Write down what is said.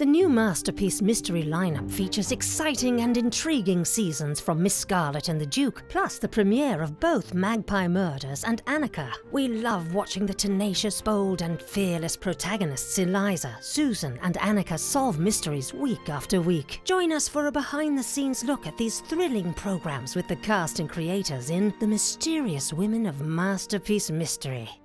The new Masterpiece Mystery lineup features exciting and intriguing seasons from Miss Scarlet and the Duke, plus the premiere of both Magpie Murders and Annika. We love watching the tenacious, bold, and fearless protagonists Eliza, Susan, and Annika solve mysteries week after week. Join us for a behind the scenes look at these thrilling programs with the cast and creators in The Mysterious Women of Masterpiece Mystery.